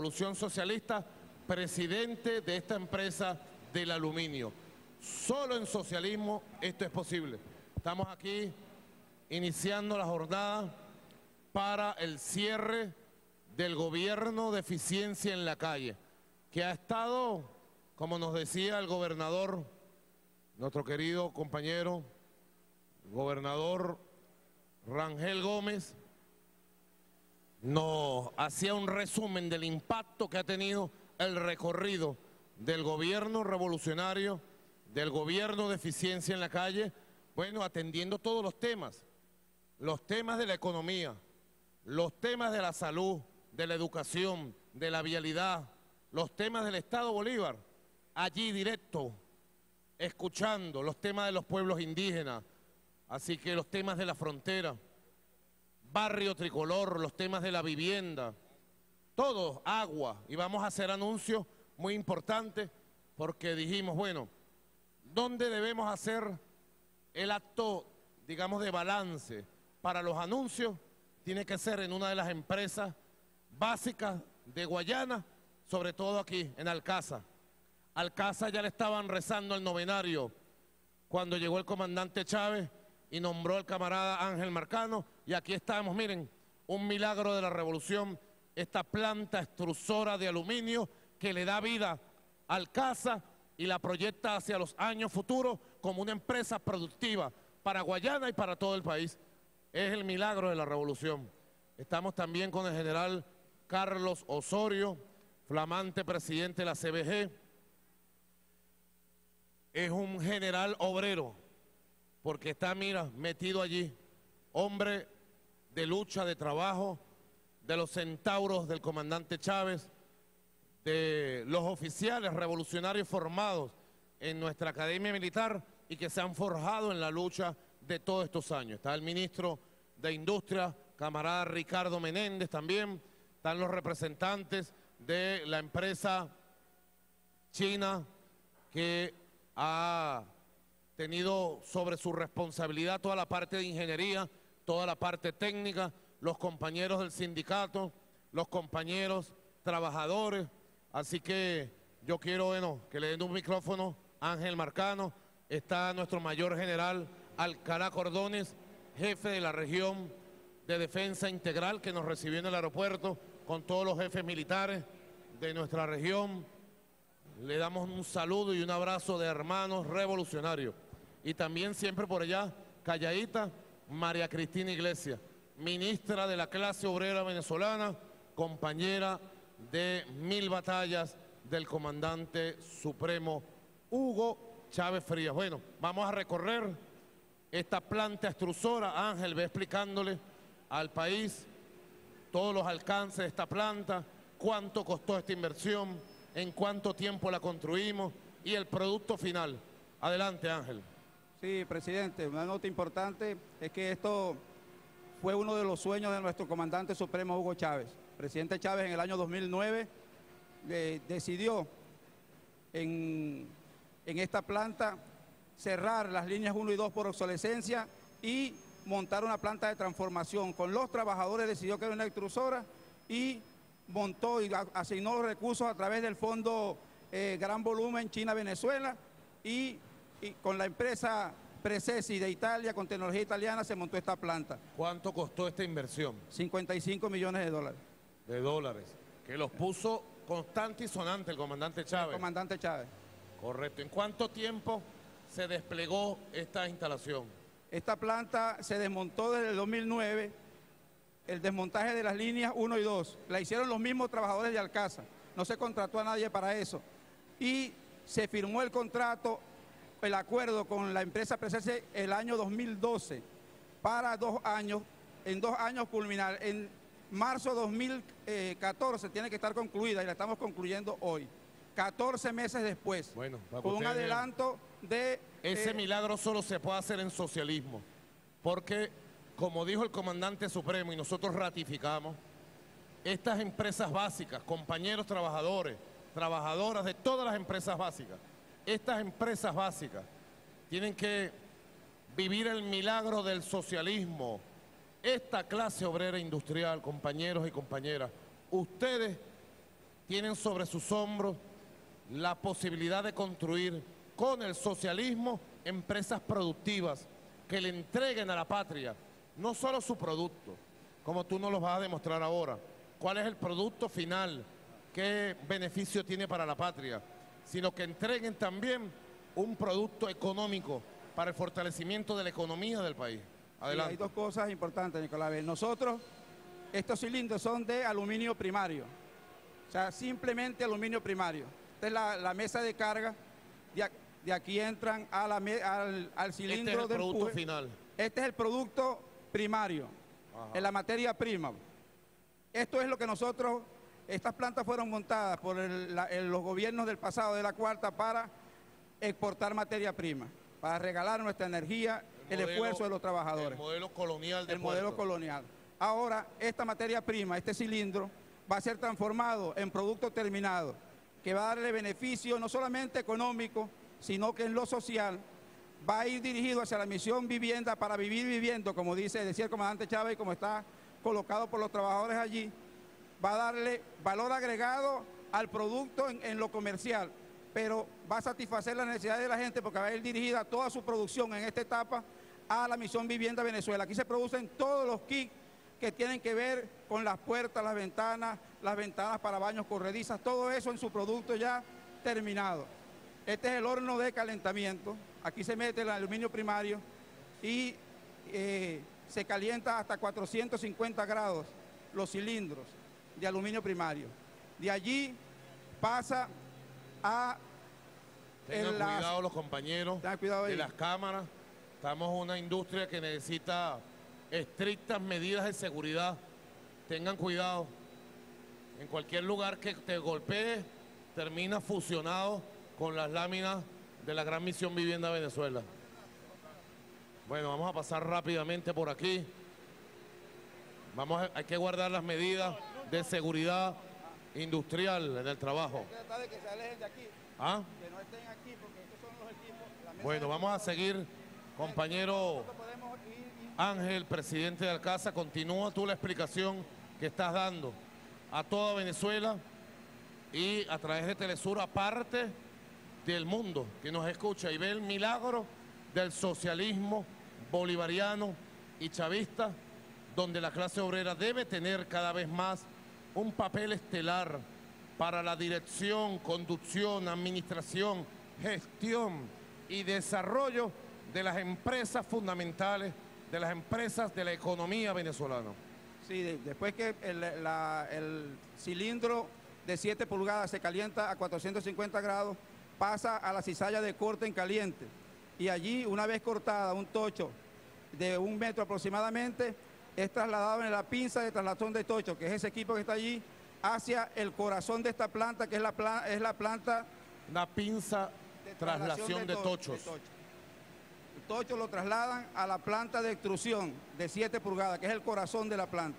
Revolución Socialista, presidente de esta empresa del aluminio. Solo en socialismo esto es posible. Estamos aquí iniciando la jornada para el cierre del gobierno de eficiencia en la calle, que ha estado, como nos decía el gobernador, nuestro querido compañero, gobernador Rangel Gómez, nos hacía un resumen del impacto que ha tenido el recorrido del gobierno revolucionario, del gobierno de eficiencia en la calle, bueno, atendiendo todos los temas, los temas de la economía, los temas de la salud, de la educación, de la vialidad, los temas del Estado Bolívar, allí directo, escuchando los temas de los pueblos indígenas, así que los temas de la frontera, barrio tricolor, los temas de la vivienda, todo, agua, y vamos a hacer anuncios muy importantes porque dijimos, bueno, ¿dónde debemos hacer el acto, digamos, de balance para los anuncios? Tiene que ser en una de las empresas básicas de Guayana, sobre todo aquí, en Alcázar. Alcázar ya le estaban rezando el novenario cuando llegó el comandante Chávez y nombró al camarada Ángel Marcano y aquí estamos, miren, un milagro de la revolución, esta planta extrusora de aluminio que le da vida al CASA y la proyecta hacia los años futuros como una empresa productiva para Guayana y para todo el país. Es el milagro de la revolución. Estamos también con el general Carlos Osorio, flamante presidente de la CBG. Es un general obrero, porque está, mira, metido allí, hombre de lucha, de trabajo, de los centauros del comandante Chávez, de los oficiales revolucionarios formados en nuestra academia militar y que se han forjado en la lucha de todos estos años. Está el ministro de Industria, camarada Ricardo Menéndez también, están los representantes de la empresa china que ha tenido sobre su responsabilidad toda la parte de ingeniería, toda la parte técnica, los compañeros del sindicato, los compañeros trabajadores. Así que yo quiero, bueno, que le den un micrófono a Ángel Marcano. Está nuestro mayor general Alcalá Cordones, jefe de la región de defensa integral que nos recibió en el aeropuerto con todos los jefes militares de nuestra región. Le damos un saludo y un abrazo de hermanos revolucionarios y también siempre por allá, calladita, María Cristina Iglesias, ministra de la clase obrera venezolana, compañera de mil batallas del comandante supremo Hugo Chávez Frías. Bueno, vamos a recorrer esta planta extrusora. Ángel ve explicándole al país todos los alcances de esta planta, cuánto costó esta inversión, en cuánto tiempo la construimos y el producto final. Adelante, Ángel. Sí, presidente, una nota importante es que esto fue uno de los sueños de nuestro comandante supremo Hugo Chávez. Presidente Chávez en el año 2009 decidió en, en esta planta cerrar las líneas 1 y 2 por obsolescencia y montar una planta de transformación. Con los trabajadores decidió que era una extrusora y montó y asignó recursos a través del Fondo eh, Gran Volumen China-Venezuela y y con la empresa Precesi de Italia, con tecnología italiana, se montó esta planta. ¿Cuánto costó esta inversión? 55 millones de dólares. De dólares. Que los puso constante y sonante el comandante Chávez. El comandante Chávez. Correcto. ¿En cuánto tiempo se desplegó esta instalación? Esta planta se desmontó desde el 2009, el desmontaje de las líneas 1 y 2. La hicieron los mismos trabajadores de Alcázar. No se contrató a nadie para eso. Y se firmó el contrato el acuerdo con la empresa Presese el año 2012 para dos años, en dos años culminar. En marzo de 2014 tiene que estar concluida y la estamos concluyendo hoy. 14 meses después. Bueno, con un adelanto de... Ese eh, milagro solo se puede hacer en socialismo, porque como dijo el comandante supremo y nosotros ratificamos, estas empresas básicas, compañeros trabajadores, trabajadoras de todas las empresas básicas, estas empresas básicas tienen que vivir el milagro del socialismo. Esta clase obrera industrial, compañeros y compañeras, ustedes tienen sobre sus hombros la posibilidad de construir con el socialismo empresas productivas que le entreguen a la patria no solo su producto, como tú nos lo vas a demostrar ahora, cuál es el producto final, qué beneficio tiene para la patria, sino que entreguen también un producto económico para el fortalecimiento de la economía del país. Adelante. hay dos cosas importantes, Nicolás. Nosotros, estos cilindros son de aluminio primario, o sea, simplemente aluminio primario. Esta es la, mesa de carga, de, aquí entran a la, al, cilindro este es el producto final. Este es el producto primario, en la materia prima. Esto es lo que nosotros, estas plantas fueron montadas por los gobiernos del pasado de la cuarta para exportar materia prima, para regalar nuestra energía, el, esfuerzo de los trabajadores. El modelo colonial El modelo colonial. Ahora, esta materia prima, este cilindro, va a ser transformado en producto terminado, que va a darle beneficio no solamente económico, sino que en lo social va a ir dirigido hacia la misión vivienda para vivir viviendo, como dice, decía el comandante Chávez, como está colocado por los trabajadores allí, va a darle valor agregado al producto en, lo comercial, pero va a satisfacer las necesidades de la gente porque va a ir dirigida toda su producción en esta etapa a la misión Vivienda Venezuela. Aquí se producen todos los kits que tienen que ver con las puertas, las ventanas, las ventanas para baños corredizas, todo eso en su producto ya terminado. Este es el horno de calentamiento, aquí se mete el aluminio primario y eh, se calienta hasta 450 grados los cilindros de aluminio primario. De allí pasa a... Tengan cuidado los compañeros de las cámaras. Estamos en una industria que necesita estrictas medidas de seguridad. Tengan cuidado. En cualquier lugar que te golpee, termina fusionado con las láminas de la Gran Misión Vivienda Venezuela. Bueno, vamos a pasar rápidamente por aquí. Vamos a, hay que guardar las medidas de seguridad industrial en el trabajo. ¿Ah? Bueno, vamos a seguir, compañero Ángel, presidente de Alcázar, continúa tú la explicación que estás dando a toda Venezuela y a través de Telesur, aparte del mundo que nos escucha y ve el milagro del socialismo bolivariano y chavista, donde la clase obrera debe tener cada vez más un papel estelar para la dirección, conducción, administración, gestión y desarrollo de las empresas fundamentales, de las empresas de la economía venezolana. Sí, después que el, el cilindro de 7 pulgadas se calienta a 450 grados, pasa a la cizalla de corte en caliente y allí una vez cortada un tocho de un metro aproximadamente es trasladado en la pinza de traslación de tocho, que es ese equipo que está allí, hacia el corazón de esta planta, que es la, es la planta... La pinza de traslación, de, tochos. El tocho lo trasladan a la planta de extrusión de 7 pulgadas, que es el corazón de la planta.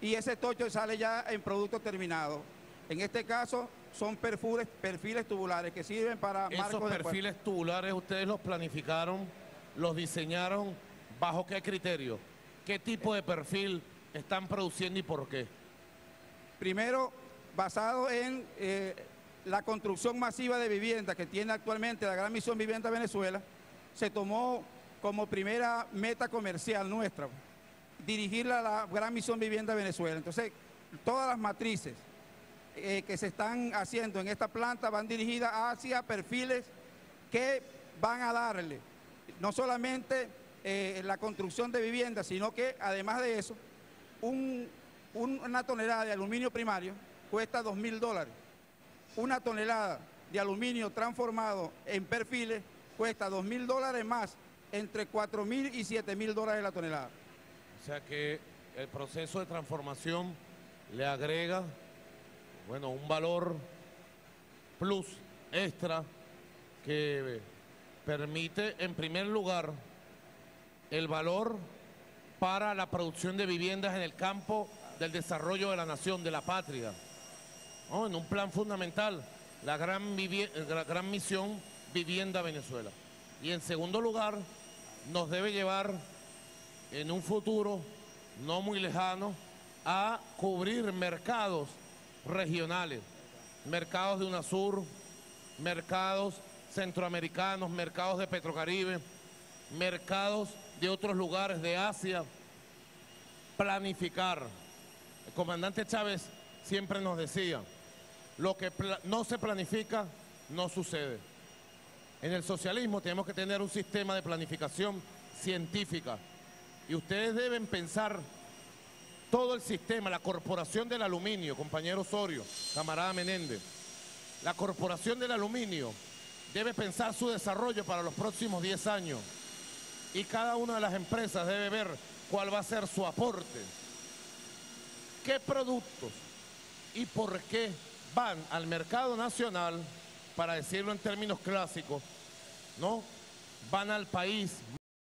Y ese tocho sale ya en producto terminado. En este caso son perfiles, perfiles tubulares que sirven para Esos perfiles tubulares ustedes los planificaron, los diseñaron, ¿bajo qué criterio? ¿Qué tipo de perfil están produciendo y por qué? Primero, basado en eh, la construcción masiva de viviendas que tiene actualmente la Gran Misión Vivienda Venezuela, se tomó como primera meta comercial nuestra, dirigirla a la Gran Misión Vivienda Venezuela. Entonces, todas las matrices, eh, que se están haciendo en esta planta van dirigidas hacia perfiles que van a darle no solamente eh, la construcción de viviendas, sino que además de eso, una tonelada de aluminio primario cuesta dos mil dólares. Una tonelada de aluminio transformado en perfiles cuesta dos mil dólares más, entre cuatro mil y siete mil dólares la tonelada. O sea que el proceso de transformación le agrega bueno, un valor plus extra que permite, en primer lugar, el valor para la producción de viviendas en el campo del desarrollo de la nación, de la patria. En un plan fundamental, la gran, la gran misión Vivienda Venezuela. Y en segundo lugar, nos debe llevar en un futuro no muy lejano a cubrir mercados regionales mercados de UNASUR, mercados centroamericanos, mercados de Petrocaribe, mercados de otros lugares de Asia. Planificar. El comandante Chávez siempre nos decía, lo que no se planifica no sucede. En el socialismo tenemos que tener un sistema de planificación científica y ustedes deben pensar todo el sistema, la Corporación del Aluminio, compañero Osorio, camarada Menéndez, la Corporación del Aluminio debe pensar su desarrollo para los próximos 10 años y cada una de las empresas debe ver cuál va a ser su aporte, qué productos y por qué van al mercado nacional, para decirlo en términos clásicos, ¿no? Van al país